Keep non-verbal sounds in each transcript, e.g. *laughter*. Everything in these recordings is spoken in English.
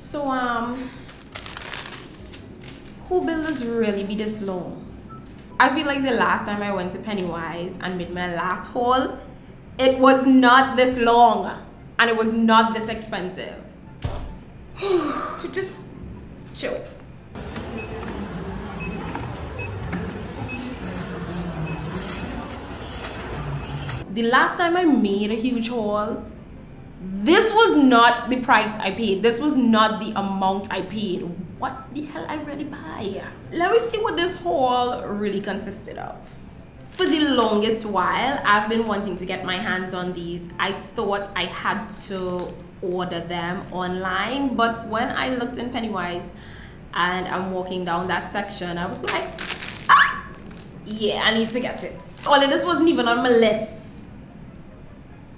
So, um, who built this really be this long? I feel like the last time I went to Pennywise and made my last haul, it was not this long and it was not this expensive. *sighs* Just chill. The last time I made a huge haul, this was not the price I paid. This was not the amount I paid. What the hell I really buy? Let me see what this haul really consisted of. For the longest while, I've been wanting to get my hands on these. I thought I had to order them online, but when I looked in Pennywise and I'm walking down that section, I was like, ah, yeah, I need to get it. Of this wasn't even on my list.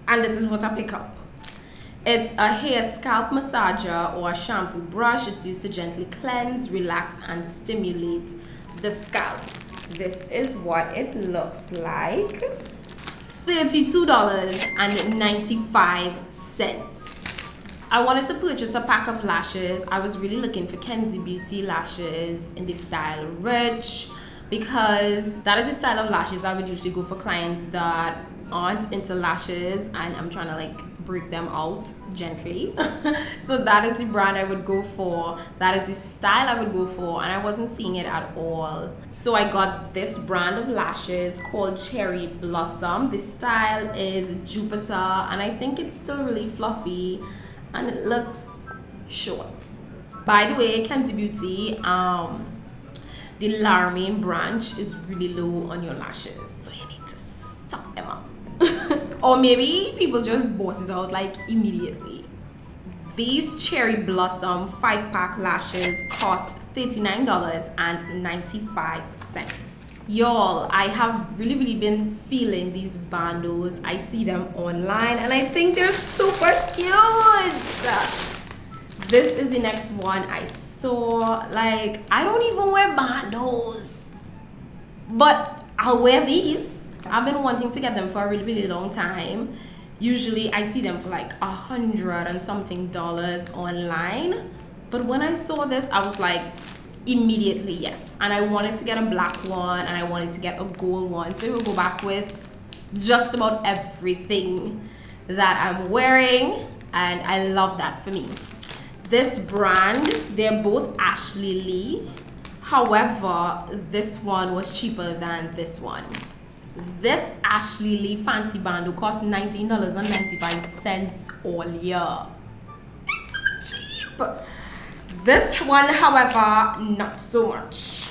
And this is what I pick up. It's a hair scalp massager or a shampoo brush. It's used to gently cleanse, relax, and stimulate the scalp. This is what it looks like. $32.95. I wanted to purchase a pack of lashes. I was really looking for Kenzie Beauty lashes in the style Rich because that is the style of lashes I would usually go for clients that aren't into lashes and I'm trying to like break them out gently. *laughs* So that is the brand I would go for. That is the style I would go for and I wasn't seeing it at all. So I got this brand of lashes called Cherry Blossom. The style is Jupiter and I think it's still really fluffy and it looks short. By the way Kenzie Beauty um the La Romaine branch is really low on your lashes or maybe people just bought it out like immediately. These cherry blossom five pack lashes cost $39.95 y'all i have really really been feeling these bandos i see them online and i think they're super cute. This is the next one i saw. Like i don't even wear bandos but i'll wear these I've been wanting to get them for a really, really long time. Usually I see them for like a hundred and something dollars online. But when I saw this, I was like, immediately yes. And I wanted to get a black one and I wanted to get a gold one. So we'll go back with just about everything that I'm wearing. And I love that for me. This brand, they're both Ashley Lee. However, this one was cheaper than this one. This Ashley Lee Fancy Bando cost $19.95 all year. It's so cheap. This one, however, not so much.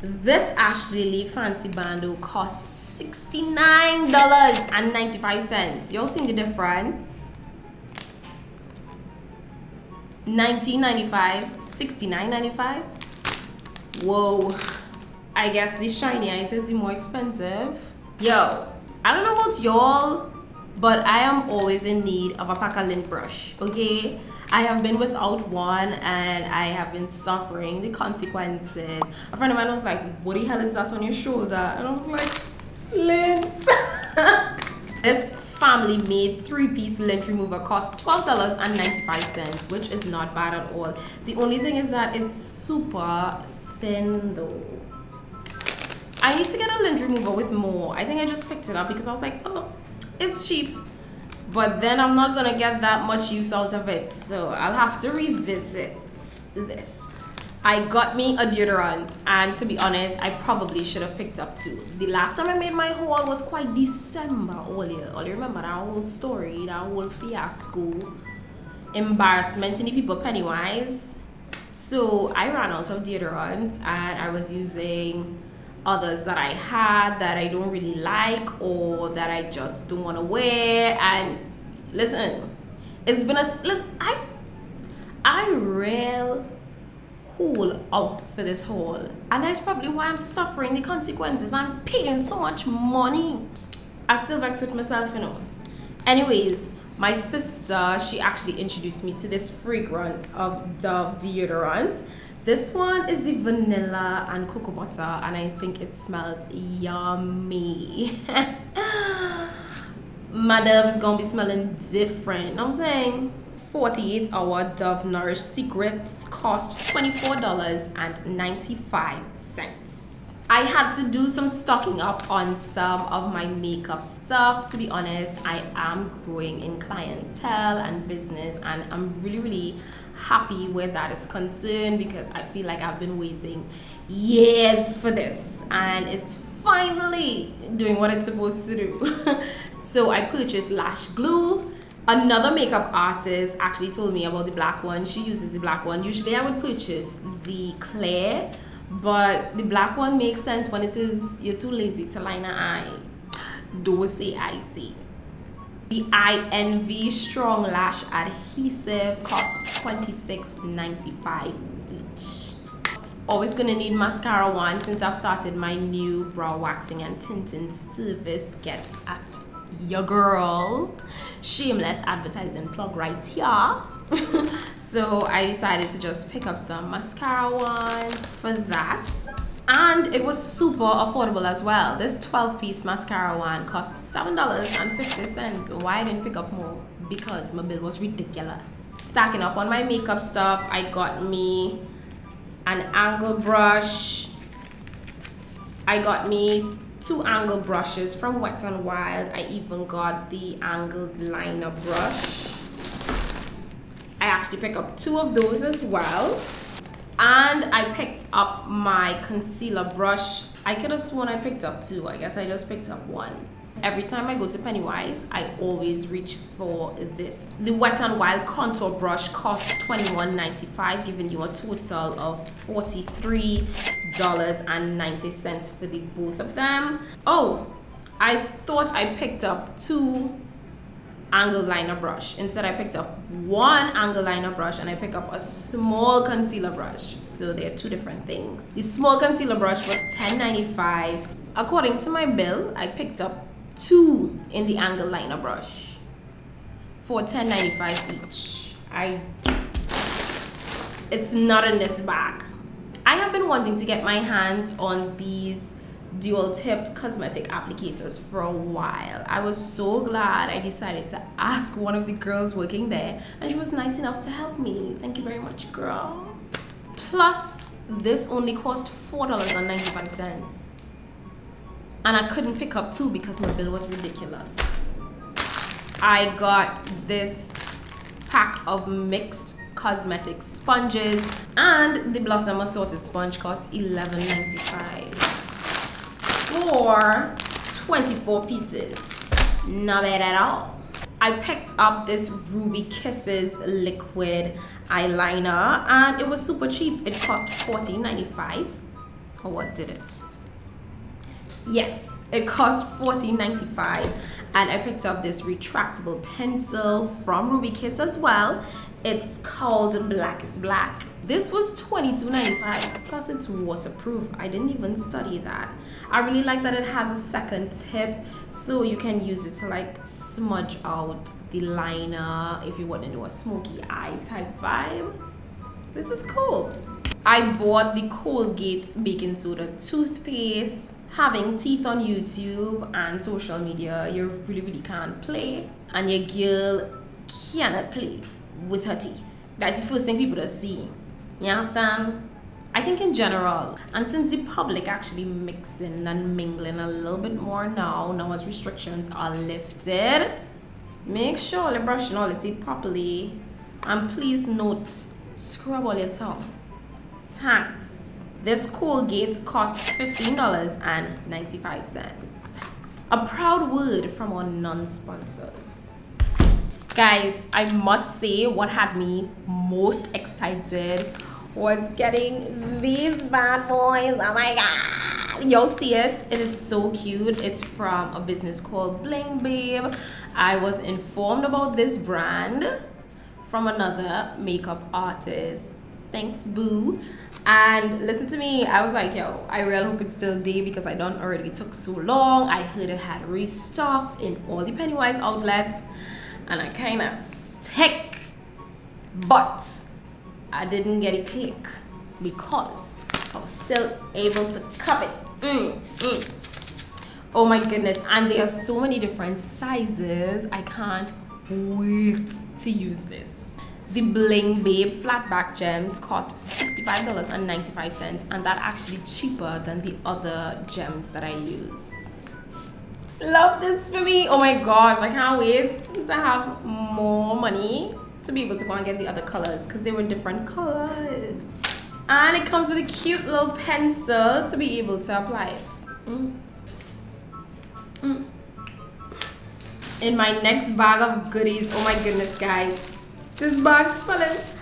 This Ashley Lee Fancy Bando cost $69.95. Y'all seen the difference? 19.95, 69.95. Whoa. I guess the shiny items is more expensive. Yo, I don't know about y'all, but I am always in need of a pack of lint brush, okay? I have been without one and I have been suffering the consequences. A friend of mine was like, what the hell is that on your shoulder? And I was like, lint. *laughs* this family made three-piece lint remover cost $12.95, which is not bad at all. The only thing is that it's super thin though. I need to get a lint remover with more. I think I just picked it up because I was like, oh, it's cheap. But then I'm not gonna get that much use out of it. So I'll have to revisit this. I got me a deodorant and to be honest, I probably should have picked up two. The last time I made my haul was quite December year. All oh, you remember that whole story, that whole fiasco, embarrassment in the people Pennywise. So I ran out of deodorant and I was using others that I had that I don't really like or that I just don't want to wear. And listen, it's been a listen. I I rail haul out for this haul, and that's probably why I'm suffering the consequences. I'm paying so much money. I still vex with myself, you know. Anyways, my sister she actually introduced me to this fragrance of Dove deodorant this one is the vanilla and cocoa butter and I think it smells yummy. *laughs* My Dove is gonna be smelling different, know what I'm saying? 48 hour Dove Nourish Secrets cost $24.95. I had to do some stocking up on some of my makeup stuff. To be honest, I am growing in clientele and business and I'm really, really happy where that is concerned because I feel like I've been waiting years for this and it's finally doing what it's supposed to do. *laughs* so I purchased lash glue. Another makeup artist actually told me about the black one. She uses the black one. Usually I would purchase the clear but the black one makes sense when it is you're too lazy to line an eye don't say I see the i-Envy strong lash adhesive costs $26.95 each. Always gonna need mascara one since I've started my new brow waxing and tinting service. Get at your girl. Shameless advertising plug right here. *laughs* So I decided to just pick up some mascara ones for that and it was super affordable as well. This 12 piece mascara one cost seven dollars and 50 cents. Why I didn't pick up more? Because my bill was ridiculous. Stacking up on my makeup stuff I got me an angle brush. I got me two angle brushes from Wet n Wild. I even got the angled liner brush. I actually picked up two of those as well. And I picked up my concealer brush. I could have sworn I picked up two. I guess I just picked up one. Every time I go to Pennywise, I always reach for this. The Wet n Wild contour brush costs $21.95, giving you a total of $43.90 for the both of them. Oh, I thought I picked up two angle liner brush. Instead, I picked up one angle liner brush and I picked up a small concealer brush. So they're two different things. The small concealer brush was $10.95. According to my bill, I picked up two in the angle liner brush for $10.95 each. I, it's not in this bag. I have been wanting to get my hands on these dual tipped cosmetic applicators for a while. I was so glad I decided to ask one of the girls working there and she was nice enough to help me. Thank you very much, girl. Plus, this only cost $4.95. And I couldn't pick up two because my bill was ridiculous. I got this pack of mixed cosmetic sponges and the Blossom Assorted sponge cost $11.95 for 24 pieces. Not bad at all. I picked up this Ruby Kisses liquid eyeliner and it was super cheap. It cost $14.95. Or what did it? Yes, it cost $14.95 and I picked up this retractable pencil from Ruby Kiss as well. It's called Black is Black this was $22.95 plus it's waterproof. I didn't even study that. I really like that it has a second tip so you can use it to like smudge out the liner if you want to do a smoky eye type vibe. This is cool. I bought the Colgate baking soda toothpaste. Having teeth on YouTube and social media, you really, really can't play. And your girl cannot play with her teeth. That's the first thing people are seeing. You understand? I think in general, and since the public actually mixing and mingling a little bit more now, now as restrictions are lifted, make sure you're brushing all your teeth properly. And please note, scrub all your tongue. Thanks. This Colgate costs $15.95. A proud word from our non-sponsors. Guys, I must say what had me most excited was getting these bad boys. Oh my god. You'll see it. It is so cute. It's from a business called Bling Babe. I was informed about this brand from another makeup artist. Thanks, boo. And listen to me, I was like, yo, I really hope it's still there because I don't already took so long. I heard it had restocked in all the Pennywise outlets and I kind of stick, but I didn't get a click because I was still able to cup it. Mm, mm. Oh my goodness. And there are so many different sizes. I can't wait to use this. The Bling Babe flat back gems cost $65.95 and that actually cheaper than the other gems that I use. Love this for me. Oh my gosh, I can't wait to have more money to be able to go and get the other colors because they were different colors. And it comes with a cute little pencil to be able to apply it. Mm. Mm. In my next bag of goodies, oh my goodness guys, this bag smells.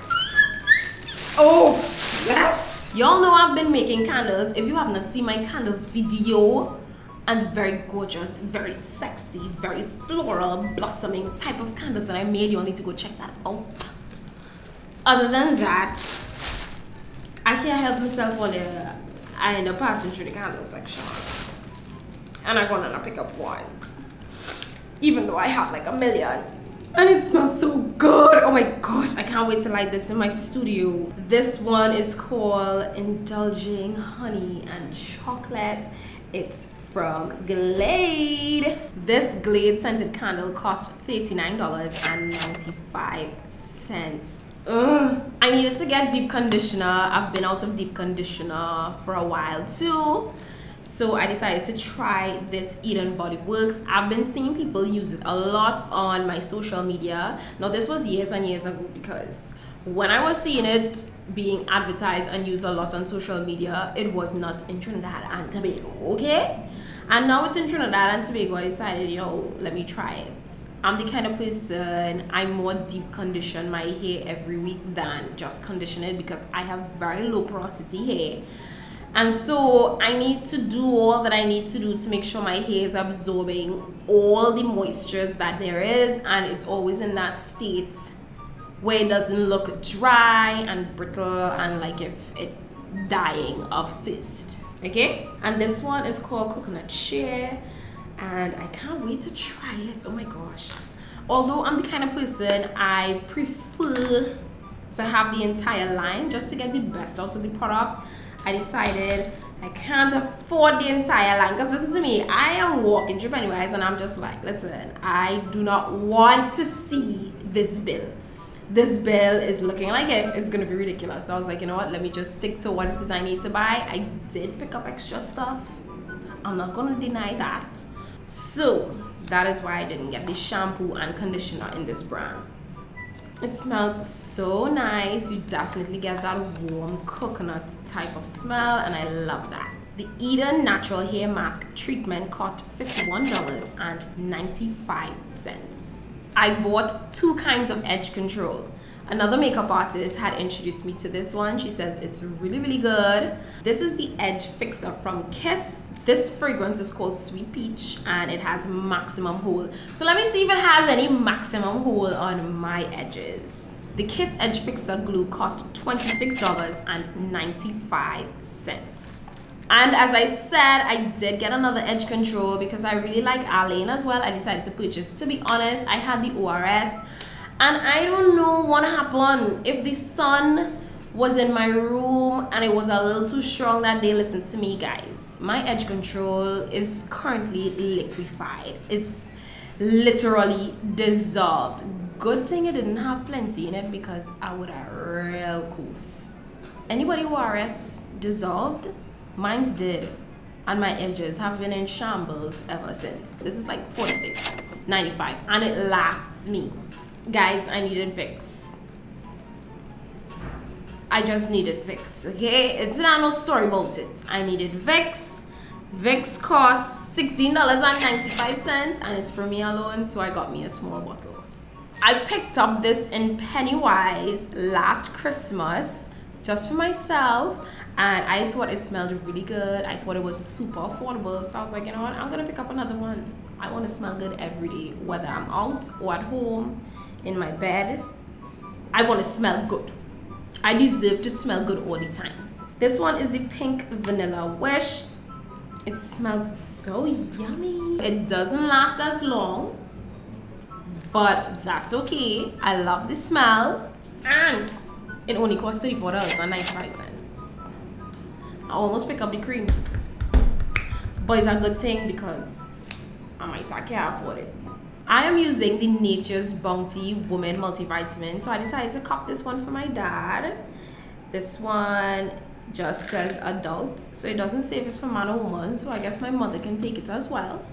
Oh, yes. Y'all know I've been making candles. If you have not seen my candle video, and very gorgeous, very sexy, very floral, blossoming type of candles that I made. You'll need to go check that out. Other than that, I can't help myself on the I end up passing through the candle section. And I'm and I pick up one. Even though I have like a million. And it smells so good. Oh my gosh, I can't wait to light this in my studio. This one is called Indulging Honey and Chocolate. It's from Glade. This Glade scented candle cost $39.95. Ugh. I needed to get deep conditioner. I've been out of deep conditioner for a while too. So I decided to try this Eden Body Works. I've been seeing people use it a lot on my social media. Now this was years and years ago because when I was seeing it being advertised and used a lot on social media, it was not in Trinidad and Tobago, okay? And now it's in Trinidad and Tobago, I decided, yo, let me try it. I'm the kind of person I more deep condition my hair every week than just condition it because I have very low porosity hair. And so I need to do all that I need to do to make sure my hair is absorbing all the moistures that there is and it's always in that state where it doesn't look dry and brittle and like if it dying of thirst okay? And this one is called coconut shea. And i can't wait to try it. Oh my gosh. Although i'm the kind of person i prefer to have the entire line just to get the best out of the product. I decided i can't afford the entire line. Because listen to me i am walking trip anyways and i'm just like listen i do not want to see this bill this bill is looking like it, it's gonna be ridiculous. So I was like, you know what, let me just stick to what it is I need to buy. I did pick up extra stuff. I'm not gonna deny that. So that is why I didn't get the shampoo and conditioner in this brand. It smells so nice. You definitely get that warm coconut type of smell and I love that. The Eden Natural Hair Mask Treatment cost $51.95. I bought two kinds of edge control. Another makeup artist had introduced me to this one. She says it's really, really good. This is the Edge Fixer from Kiss. This fragrance is called Sweet Peach and it has maximum hold. So let me see if it has any maximum hold on my edges. The Kiss Edge Fixer glue cost $26.95. And as I said, I did get another edge control because I really like Alane as well. I decided to purchase. To be honest, I had the ORS and I don't know what happened. If the sun was in my room and it was a little too strong that day, listen to me guys. My edge control is currently liquefied. It's literally dissolved. Good thing it didn't have plenty in it because I would have real course. Anybody ORS dissolved? Mine's did. And my edges have been in shambles ever since. This is like 46, 95, and it lasts me. Guys, I need needed Vicks. I just needed Vicks, okay? It's not no story about it. I needed Vicks. Vicks cost $16.95 and it's for me alone, so I got me a small bottle. I picked up this in Pennywise last Christmas just for myself and I thought it smelled really good. I thought it was super affordable. So I was like, you know what, I'm gonna pick up another one. I wanna smell good every day, whether I'm out or at home, in my bed. I wanna smell good. I deserve to smell good all the time. This one is the Pink Vanilla Wish. It smells so yummy. It doesn't last as long, but that's okay. I love the smell and it only costs $34.95. I almost pick up the cream. But it's a good thing because I might I can't afford it. I am using the Nature's Bounty Woman Multivitamin. So I decided to cop this one for my dad. This one just says adult. So it doesn't say if it's for man or woman. So I guess my mother can take it as well.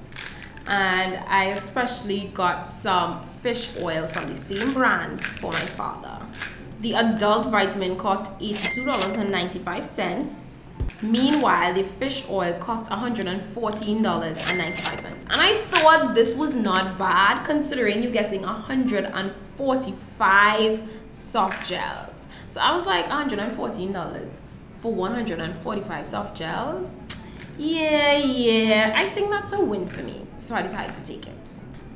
And I especially got some fish oil from the same brand for my father. The adult vitamin cost $82.95. Meanwhile, the fish oil cost $114.95. And I thought this was not bad considering you're getting 145 soft gels. So I was like, $114 for 145 soft gels? Yeah, yeah, I think that's a win for me. So I decided to take it.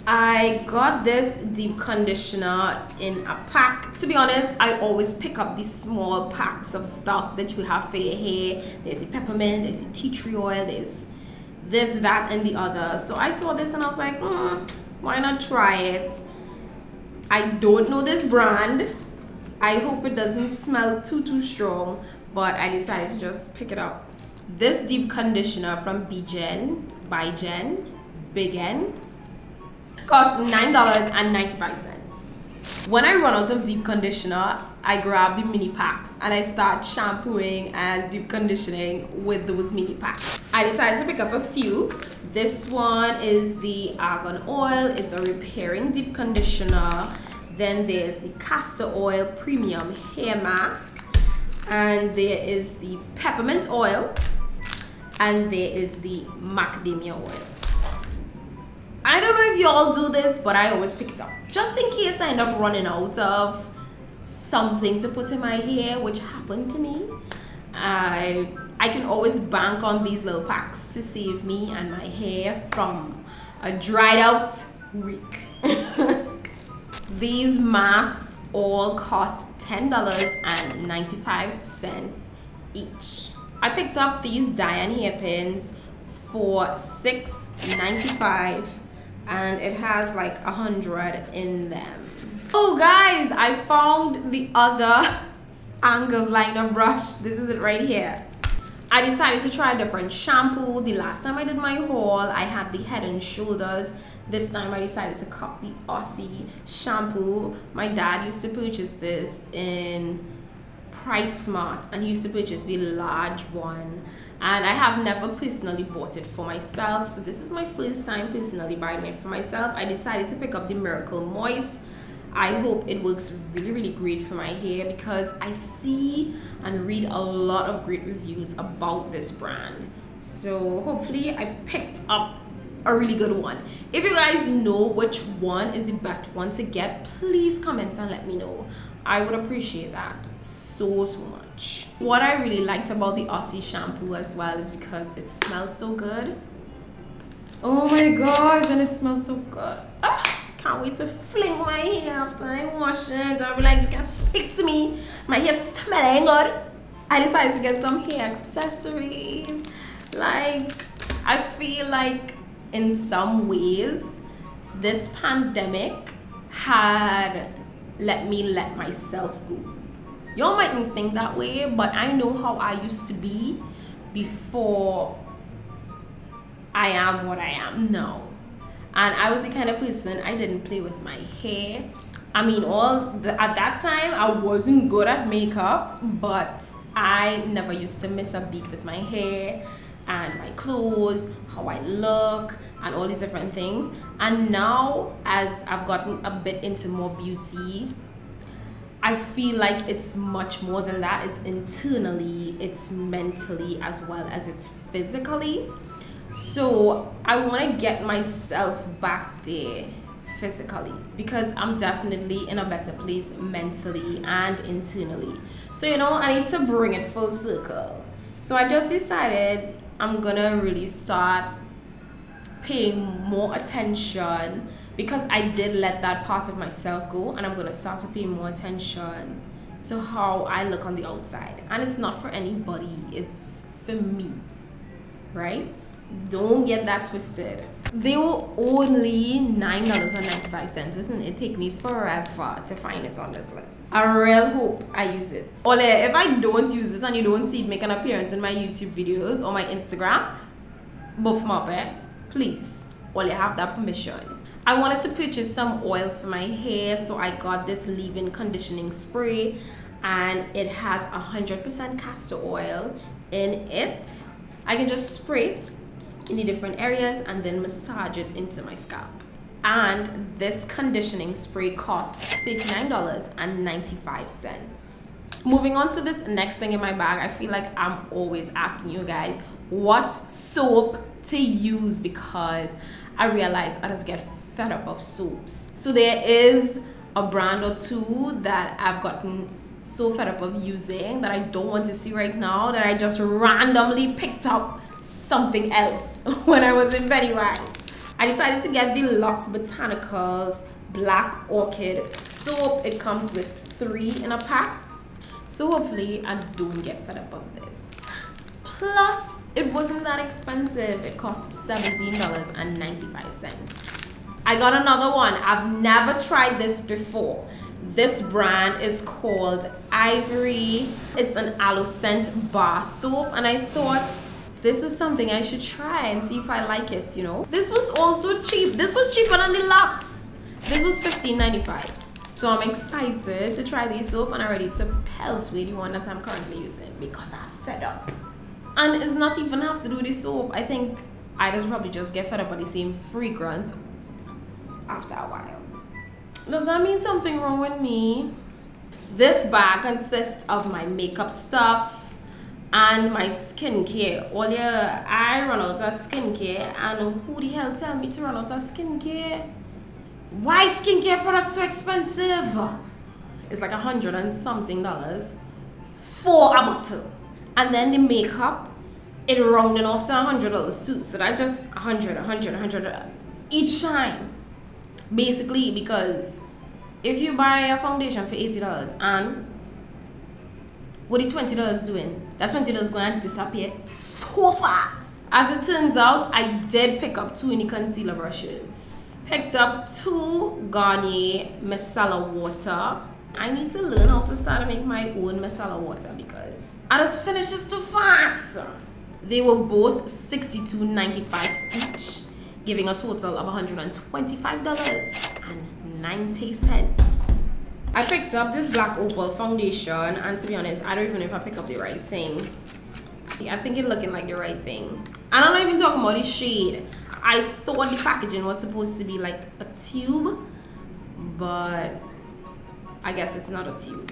I got this deep conditioner in a pack. To be honest, I always pick up these small packs of stuff that you have for your hair. There's the peppermint, there's the tea tree oil, there's this, that, and the other. So I saw this and I was like, mm, why not try it? I don't know this brand. I hope it doesn't smell too, too strong, but I decided to just pick it up. This deep conditioner from Bigen, by Jen, Big N, cost $9.95. When I run out of deep conditioner, I grab the mini packs and I start shampooing and deep conditioning with those mini packs. I decided to pick up a few. This one is the argan oil. It's a repairing deep conditioner. Then there's the castor oil premium hair mask. And there is the peppermint oil. And there is the macadamia oil. I don't know if y'all do this, but I always pick it up. Just in case I end up running out of something to put in my hair, which happened to me. I, I can always bank on these little packs to save me and my hair from a dried out week. *laughs* these masks all cost $10.95 each. I picked up these Diane hairpins for $6.95 and it has like a hundred in them. Oh guys i found the other *laughs* angle liner brush. This is it right here. I decided to try a different shampoo. The last time i did my haul i had the head and shoulders. This time i decided to cop the aussie shampoo. My dad used to purchase this in PriceSmart and he used to purchase the large one and I have never personally bought it for myself. So this is my first time personally buying it for myself. I decided to pick up the Miracle Moist. I hope it works really really great for my hair because I see and read a lot of great reviews about this brand. So hopefully I picked up a really good one. If you guys know which one is the best one to get please comment and let me know. I would appreciate that so so much. What i really liked about the aussie shampoo as well is because it smells so good. Oh my gosh and it smells so good. Ah, can't wait to fling my hair after i wash it. I'll be like you can't speak to me. My hair smelling good. I decided to get some hair accessories. Like i feel like in some ways this pandemic had let me let myself go y'all mightn't think that way but i know how i used to be before i am what i am now. And i was the kind of person i didn't play with my hair. I mean all the, at that time i wasn't good at makeup but i never used to miss a beat with my hair and my clothes how i look and all these different things. And now as i've gotten a bit into more beauty I feel like it's much more than that. It's internally, it's mentally, as well as it's physically. So I want to get myself back there physically because I'm definitely in a better place mentally and internally. So, you know, I need to bring it full circle. So I just decided I'm gonna really start paying more attention because I did let that part of myself go and I'm gonna start to pay more attention to how I look on the outside. And it's not for anybody it's for me right? Don't get that twisted. They were only nine dollars and 95 cents isn't it? Take me forever to find it on this list. I real hope i use it. Or if i don't use this and you don't see it make an appearance in my youtube videos or my instagram buff mop eh? please well you have that permission I wanted to purchase some oil for my hair, so I got this leave-in conditioning spray and it has 100% castor oil in it. I can just spray it in the different areas and then massage it into my scalp. And this conditioning spray cost $39.95. Moving on to this next thing in my bag, I feel like I'm always asking you guys what soap to use because I realize I just get fed up of soaps. So there is a brand or two that I've gotten so fed up of using that I don't want to see right now that I just randomly picked up something else *laughs* when I was in Pennywise. I decided to get the Lux Botanicals Black Orchid soap. It comes with three in a pack. So hopefully I don't get fed up of this. Plus, it wasn't that expensive. It cost $17.95. I got another one. I've never tried this before. This brand is called Ivory. It's an aloe scent bar soap and I thought this is something I should try and see if I like it, you know. This was also cheap. This was cheaper than the Lux. This was $15.95. So I'm excited to try this soap and I'm ready to pelt with the one that I'm currently using because I'm fed up. And it's not even have to do with the soap. I think I just probably just get fed up with the same fragrance after a while. Does that mean something wrong with me? This bag consists of my makeup stuff and my skincare. Well, yeah, I run out of skincare and who the hell tell me to run out of skincare? Why skincare products so expensive? It's like a hundred and something dollars for a bottle. And then the makeup, it rounded off to a hundred dollars too. So that's just a hundred, a hundred, a hundred uh, each time basically because if you buy a foundation for $80 and what is $20 doing? That $20 is going to disappear so fast. As it turns out, I did pick up two Uni concealer brushes. Picked up two Garnier micellar water. I need to learn how to start to make my own micellar water because I just finished this too fast. They were both $62.95 each giving a total of $125.90. I picked up this Black Opal foundation and to be honest, I don't even know if I pick up the right thing. I think it's looking like the right thing. And I'm not even talking about the shade. I thought the packaging was supposed to be like a tube, but I guess it's not a tube.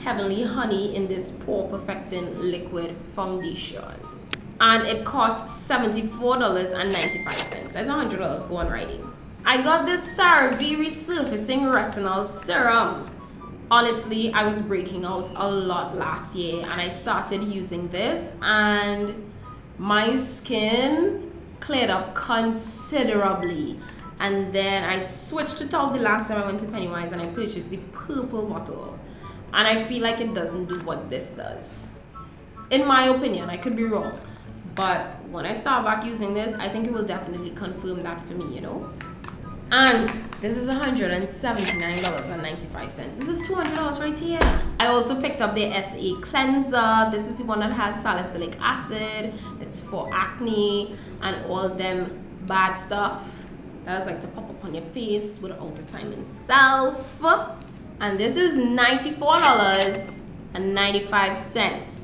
Heavenly Honey in this Pore Perfecting Liquid Foundation and it cost $74.95. That's $100 going right in. I got this CeraVe Resurfacing Retinol Serum. Honestly, I was breaking out a lot last year and I started using this and my skin cleared up considerably and then I switched it out the last time I went to Pennywise and I purchased the purple bottle and I feel like it doesn't do what this does. In my opinion, I could be wrong. But when I start back using this, I think it will definitely confirm that for me, you know? And this is $179.95. This is $200 right here. I also picked up the SA cleanser. This is the one that has salicylic acid. It's for acne and all them bad stuff that was like to pop up on your face without the time itself. And this is $94.95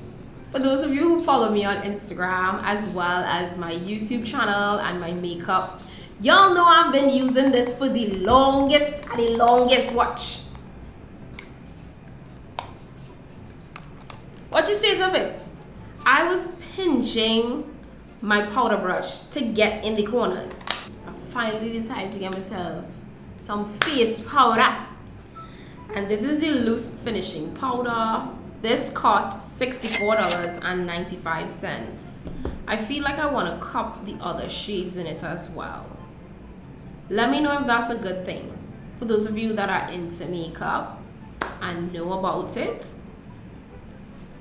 for those of you who follow me on Instagram as well as my YouTube channel and my makeup, y'all know I've been using this for the longest, and the longest watch. What you say of it? I was pinching my powder brush to get in the corners. I finally decided to get myself some face powder. And this is the loose finishing powder this cost $64.95. I feel like I want to cop the other shades in it as well. Let me know if that's a good thing. For those of you that are into makeup and know about it,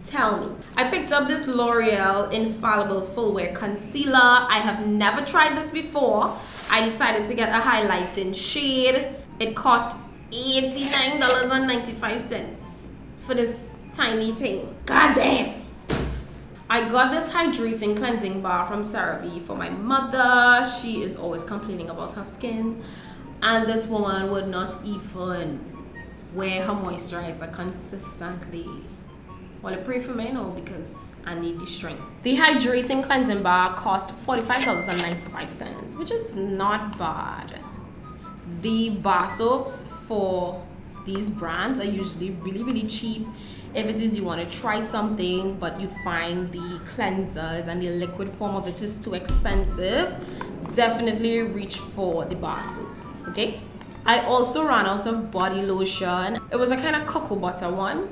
tell me. I picked up this L'Oreal Infallible Full Wear Concealer. I have never tried this before. I decided to get a highlighting shade. It cost $89.95 for this tiny thing. God damn. I got this hydrating cleansing bar from CeraVe for my mother. She is always complaining about her skin. and this woman would not even wear her moisturizer consistently. Well, I pray for me because I need the strength. The hydrating cleansing bar cost $45.95, which is not bad. The bar soaps for these brands are usually really, really cheap. If it is you want to try something, but you find the cleansers and the liquid form of it is too expensive, definitely reach for the bar soap, okay? I also ran out of body lotion. It was a kind of cocoa butter one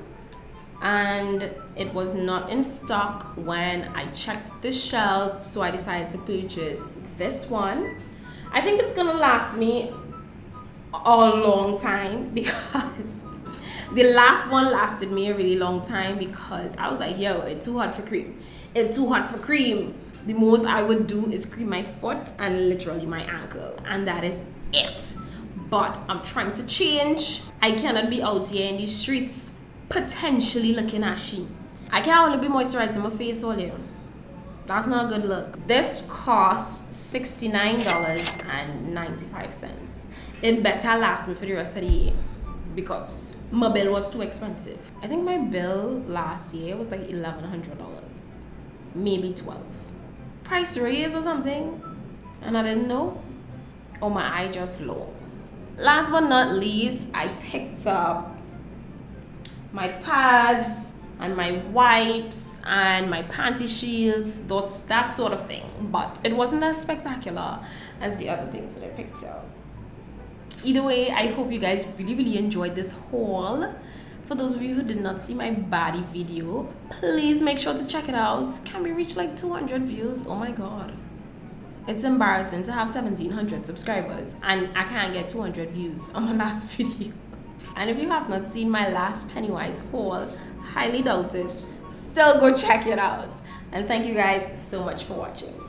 and it was not in stock when I checked the shelves so I decided to purchase this one. I think it's gonna last me a long time *laughs* because the last one lasted me a really long time because I was like yo it's too hot for cream. It's too hot for cream. The most I would do is cream my foot and literally my ankle and that is it. But I'm trying to change. I cannot be out here in the streets potentially looking ashy. I can't only be moisturizing my face all year that's not a good look. This costs $69.95 it better last me for the rest of the year because my bill was too expensive. I think my bill last year was like $1,100, maybe 12 Price raise or something, and I didn't know, or my eye just low. Last but not least, I picked up my pads and my wipes and my panty shields, those, that sort of thing. But it wasn't as spectacular as the other things that I picked up either way i hope you guys really really enjoyed this haul. For those of you who did not see my body video please make sure to check it out. Can we reach like 200 views. Oh my god. It's embarrassing to have 1700 subscribers and i can't get 200 views on my *laughs* last video. And if you have not seen my last pennywise haul highly doubt it. Still go check it out. And thank you guys so much for watching